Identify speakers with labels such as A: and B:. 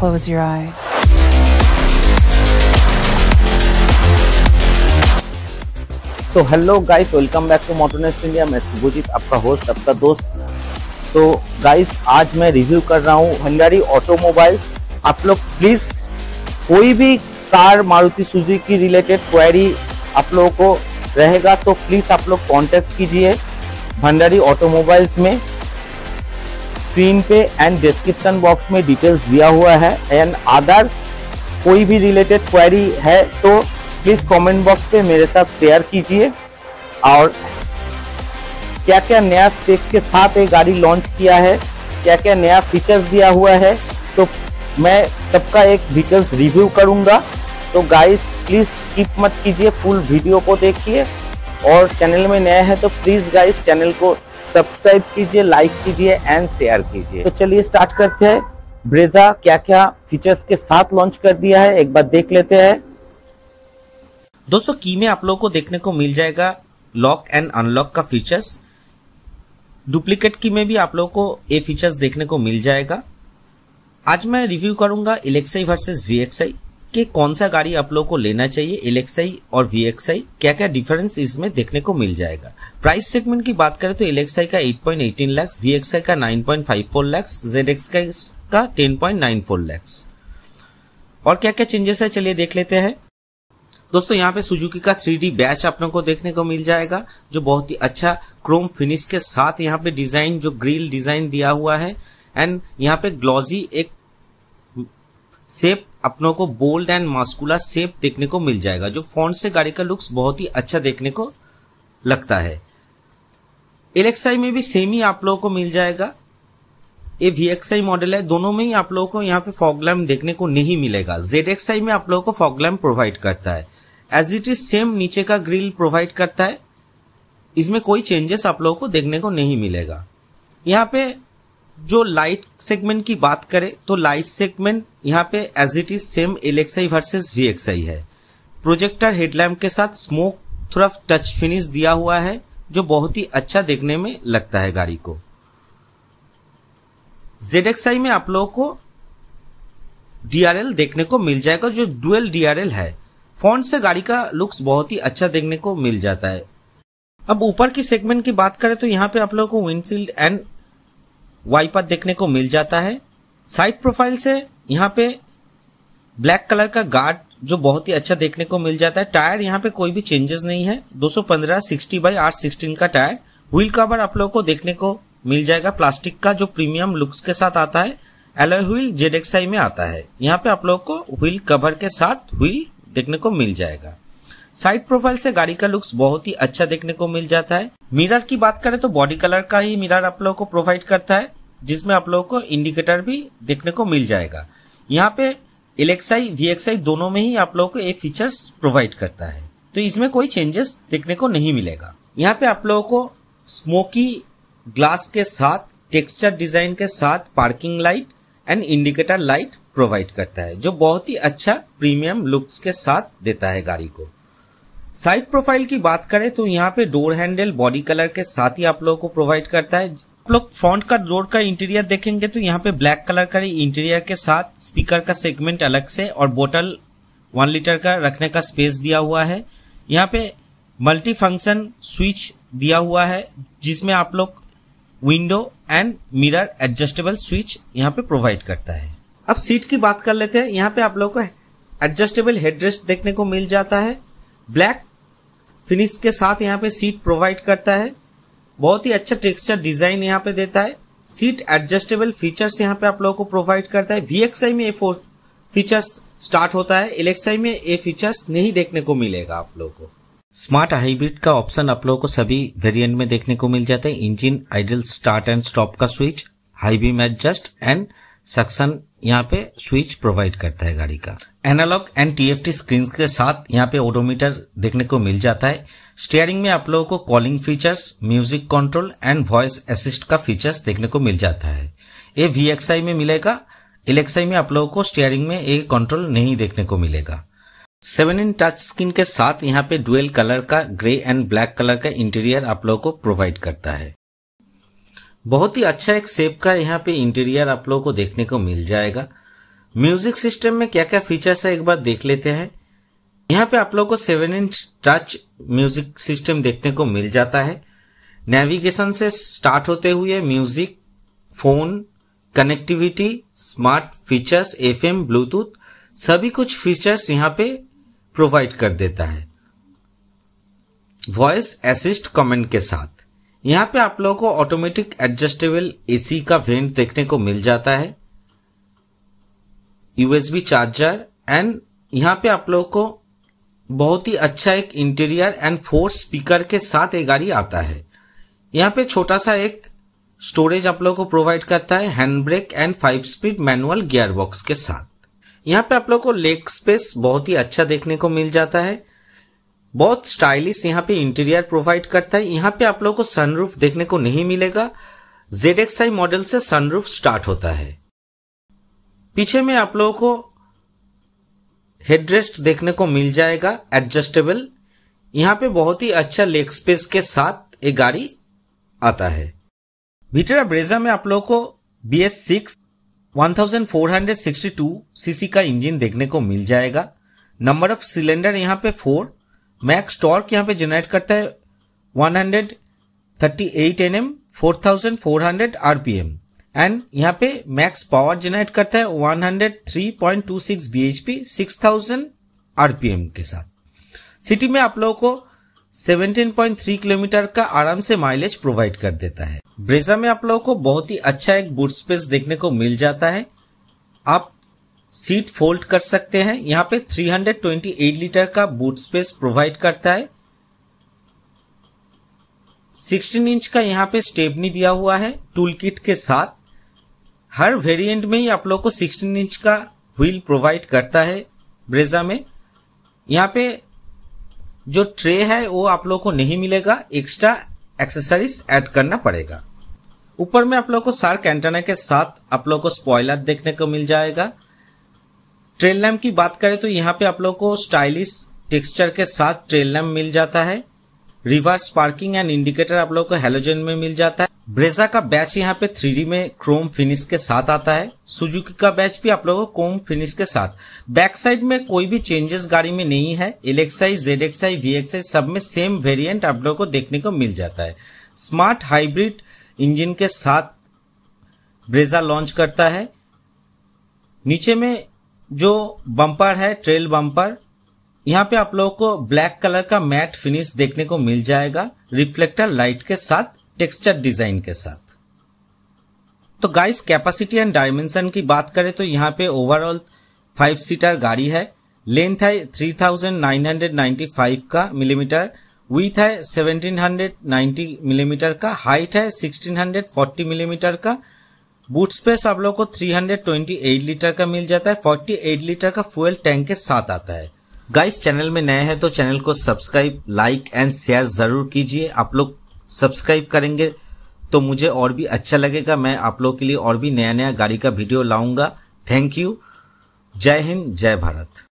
A: close your eyes.
B: So hello guys welcome back to Motonest India मैं शुभजीत, आपका host आपका दोस्त। तो गाइस आज मैं रिव्यू कर रहा हूँ हंडारी ऑटोमोबाइल्स आप लोग प्लीज़ कोई भी car Maruti Suzuki related query आप लोगों को रहेगा तो प्लीज़ आप लोग कांटेक्ट कीजिए भंडारी ऑटोमोबाइल्स में। स्क्रीन पे एंड डिस्क्रिप्शन बॉक्स में डिटेल्स दिया हुआ है। एंड अदर कोई भी रिलेटेड क्वेरी है तो प्लीज़ कमेंट बॉक्स पे मेरे साथ शेयर कीजिए। और क्या क्या नया स्पेक के साथ ये गाड़ी लॉन्च किया है क्या क्या नया फीचर्स दिया हुआ है तो मैं सबका एक डिटेल्स रिव्यू करूँगा। तो गाइस प्लीज़ स्किप मत कीजिए फुल वीडियो को देखिए। और चैनल में नया है तो प्लीज़ गाइस चैनल को सब्सक्राइब कीजिए लाइक कीजिए एंड शेयर कीजिए। तो चलिए स्टार्ट करते हैं। ब्रेजा क्या क्या फीचर्स के साथ लॉन्च कर दिया है? एक बार देख लेते हैं।
C: दोस्तों की में आप लोगों को देखने को मिल जाएगा लॉक एंड अनलॉक का फीचर्स डुप्लीकेट की में भी आप लोगों को ये फीचर्स देखने को मिल जाएगा। आज मैं रिव्यू करूँगा इलेक्साई वर्सेस वीएक्सआई कि कौन सा गाड़ी आप लोगों को लेना चाहिए इलेक्साई और वीएक्सआई क्या क्या डिफरेंस इसमें देखने को मिल जाएगा। प्राइस सेगमेंट की बात करें तो इलेक्साई का 8.18 लाख वीएक्सआई का 9.54 लाख जेडएक्स का 10.94 लाख और क्या क्या चेंजेस है, चलिए देख लेते हैं। दोस्तों, यहाँ पे सुजुकी का थ्री डी बैच अपने को देखने को मिल जाएगा, जो बहुत ही अच्छा क्रोम फिनिश के साथ यहाँ पे डिज़ाइन जो ग्रिल डिज़ाइन दिया हुआ है। एंड यहाँ पे ग्लॉजी एक शेप अपनों को बोल्ड एंड मास्कुलर शेप देखने को मिल जाएगा, जो फ़ोन से गाड़ी का लुक्स बहुत ही अच्छा देखने को लगता है। एलेक्साई में भी सेम ही आप लोगों को मिल जाएगा। ये VXI मॉडल है, दोनों में ही आप लोगों को यहाँ पे फॉगलैम देखने को नहीं मिलेगा। ZXI में आप लोगों को फॉगलैम प्रोवाइड करता है। एज इट इज़ सेम नीचे का ग्रिल प्रोवाइड करता है। इसमें कोई चेंजेस आप लोगों को देखने को नहीं मिलेगा। यहाँ पे जो लाइट सेगमेंट की बात करें तो लाइट सेगमेंट यहाँ पे as it is same L X I versus V है। प्रोजेक्टर हेडलैम्प के साथ स्मोक थ्रफ टच फिनिश दिया हुआ है, जो बहुत ही अच्छा देखने में लगता है गाड़ी को। जेड में आप लोगों को डीआरएल देखने को मिल जाएगा, जो डुअल डीआरएल है। फॉन्ट से गाड़ी का लुक्स बहुत ही अच्छा देखने को मिल जाता है। अब ऊपर की सेगमेंट की बात करें तो यहाँ पे आप लोगों को विंडशील्ड एंड वाइपर देखने को मिल जाता है। साइड प्रोफ़ाइल से यहाँ पे ब्लैक कलर का गार्ड जो बहुत ही अच्छा देखने को मिल जाता है। टायर यहाँ पे कोई भी चेंजेस नहीं है। 215 60 बाई आर सिक्सटीन का टायर। व्हील कवर आप लोगों को देखने को मिल जाएगा। प्लास्टिक का जो प्रीमियम लुक्स के साथ आता है एलोय व्हील जेड में आता है। यहाँ पे आप लोग को व्हील कवर के साथ व्हील देखने को मिल जाएगा। साइड प्रोफ़ाइल से गाड़ी का लुक्स बहुत ही अच्छा देखने को मिल जाता है। मिरर की बात करें तो बॉडी कलर का ही मिरर आप लोगों को प्रोवाइड करता है, जिसमें आप लोगों को इंडिकेटर भी देखने को मिल जाएगा। यहाँ पे एलेक्साई वी दोनों में ही आप लोगों को ये फीचर्स प्रोवाइड करता है। तो इसमें कोई चेंजेस देखने को नहीं मिलेगा। यहाँ पे आप लोगों को स्मोकी ग्लास के साथ टेक्सचर डिज़ाइन के साथ parking light and indicator light provide करता है, जो बहुत ही अच्छा प्रीमियम लुक्स के साथ देता है गाड़ी को। साइड प्रोफ़ाइल की बात करें तो यहाँ पे डोर हैंडल, बॉडी कलर के साथ ही आप लोगों को प्रोवाइड करता है। आप लोग फ्रंट का डोर का इंटीरियर देखेंगे तो यहाँ पे ब्लैक कलर का इंटीरियर के साथ स्पीकर का सेगमेंट अलग से और बोतल वन लीटर का रखने का स्पेस दिया हुआ है। यहाँ पे मल्टी फ़ंक्शन स्विच दिया हुआ है, जिसमें आप लोग window and mirror adjustable switch यहाँ पे प्रोवाइड करता है। अब सीट की बात कर लेते हैं। यहाँ पे आप लोगों को एडजस्टेबल हेडरेस्ट देखने को मिल जाता है। ब्लैक फिनिश के साथ यहाँ पे सीट प्रोवाइड करता है। बहुत ही अच्छा टेक्सचर डिज़ाइन यहाँ पे देता है। सीट एडजस्टेबल फीचर्स यहाँ पे आप लोगों को प्रोवाइड करता है। वीएक्सआई में ये फीचर्स स्टार्ट होता है। इलेक्साई में ये फीचर्स नहीं देखने को मिलेगा आप लोगों को। स्मार्ट हाइब्रिड का ऑप्शन आप लोगों को सभी वेरिएंट में देखने को मिल जाता है। Engine idle start and stop का switch high beam adjust and suction यहाँ पे स्विच प्रोवाइड करता है गाड़ी का। एनालॉग एंड टीएफटी स्क्रीन के साथ यहाँ पे ओडोमीटर देखने को मिल जाता है। स्टेयरिंग में आप लोगों को calling features, music control and voice assist का फीचर्स देखने को मिल जाता है। ये वीएक्सआई में मिलेगा। एलेक्साई में आप लोगों को स्टेयरिंग में ये कंट्रोल नहीं देखने को मिलेगा। सेवन इन टच स्क्रीन के साथ यहाँ पे डुअल कलर का ग्रे एंड ब्लैक कलर का इंटीरियर आप लोगों को प्रोवाइड करता है। बहुत ही अच्छा एक सेप का यहाँ पे इंटीरियर आप लोगों को देखने को मिल जाएगा। म्यूज़िक सिस्टम में क्या क्या फीचर्स है, एक बार देख लेते हैं। यहाँ पे आप लोगों को seven inch touch music system देखने को मिल जाता है। नेविगेशन से स्टार्ट होते हुए music phone connectivity smart features FM bluetooth सभी कुछ फीचर्स यहाँ पे प्रोवाइड कर देता है। वॉइस असिस्ट कमेंट के साथ। यहाँ पे आप लोगों को ऑटोमेटिक एडजस्टेबल एसी का वेंट देखने को मिल जाता है। यूएसबी चार्जर एंड यहाँ पे आप लोगों को बहुत ही अच्छा एक इंटीरियर एंड फोर स्पीकर के साथ एक गाड़ी आता है। यहाँ पे छोटा सा एक स्टोरेज आप लोगों को प्रोवाइड करता है hand brake and five speed manual gear box के साथ। यहाँ पे आप लोग को लेग स्पेस बहुत ही अच्छा देखने को मिल जाता है। बहुत स्टाइलिश यहाँ पे इंटीरियर प्रोवाइड करता है। यहाँ पे आप लोग को सनरूफ देखने को नहीं मिलेगा। जेड मॉडल से सनरूफ स्टार्ट होता है। पीछे में आप लोगों को हेडरेस्ट देखने को मिल जाएगा एडजस्टेबल यहाँ पे बहुत ही अच्छा लेग स्पेस के साथ एक गाड़ी आता है। विटेरा ब्रेजा में आप लोगों को B S six one thousand four hundred sixty two CC का इंजन देखने को मिल जाएगा। नंबर ऑफ़ सिलेंडर यहाँ पे फोर मैक्स टॉर्क यहाँ पे जनरेट करता है one hundred thirty eight N M four thousand four hundred RPM and यहाँ पे मैक्स पावर जनरेट करता है one hundred three point two six B H P six thousand RPM के साथ। सिटी में आप लोगों को 17.3 किलोमीटर का आराम से माइलेज प्रोवाइड कर देता है। ब्रेजा में आप लोगों को बहुत ही अच्छा एक बूट स्पेस देखने को मिल जाता है। आप सीट फोल्ड कर सकते हैं। यहाँ पे 328 लीटर का बूट स्पेस प्रोवाइड करता है। 16 इंच का यहाँ पे स्टेपनी दिया हुआ है टूल किट के साथ। हर वेरिएंट में ही आप लोग को 16 इंच का व्हील प्रोवाइड करता है ब्रेजा में। यहाँ पे जो ट्रे है, वो आप लोग को नहीं मिलेगा। एक्स्ट्रा एक्सेसरीज ऐड करना पड़ेगा। ऊपर में आप लोग को सार्क एंटेना के साथ आप लोग को स्पॉयलर देखने को मिल जाएगा। ट्रेल लैम्प की बात करें तो यहाँ पे आप लोग को स्टाइलिश टेक्सचर के साथ ट्रेल लैम्प मिल जाता है। रिवर्स पार्किंग एंड इंडिकेटर आप लोग को हेलोजन में मिल जाता है। ब्रेजा का बैच यहाँ पे थ्री में क्रोम फिनिश के साथ आता है। सुजुकी का बैच भी आप लोगों को क्रोम फिनिश के साथ। बैक साइड में कोई भी चेंजेस गाड़ी में नहीं है। LXi Z Xi V Xi सब में सेम वेरिएंट आप लोगों को देखने को मिल जाता है। स्मार्ट हाइब्रिड इंजन के साथ ब्रेजा लॉन्च करता है। नीचे में जो बम्पर है ट्रेल बम्पर यहाँ पे आप लोगों को ब्लैक कलर का मैट फिनिश देखने को मिल जाएगा रिफ्लेक्टर लाइट के साथ, टेक्सचर डिज़ाइन के साथ। तो गाइस, कैपेसिटी एंड डायमेंशन की बात करें तो यहाँ पे ओवरऑल फाइव सीटर गाड़ी है। लेंथ है 3995 का मिलीमीटर। विथ है 1790 मिलीमीटर का। हाइट है 1640 मिलीमीटर का। बूट स्पेस आप लोग को 328 लीटर का मिल जाता है। 48 लीटर का फ्यूल टैंक के साथ आता है। गाइस, चैनल में नए हैं तो चैनल को सब्सक्राइब, लाइक एंड शेयर ज़रूर कीजिए। आप लोग सब्सक्राइब करेंगे तो मुझे और भी अच्छा लगेगा। मैं आप लोग के लिए और भी नया नया गाड़ी का वीडियो लाऊँगा। Thank you. जय हिंद, जय भारत।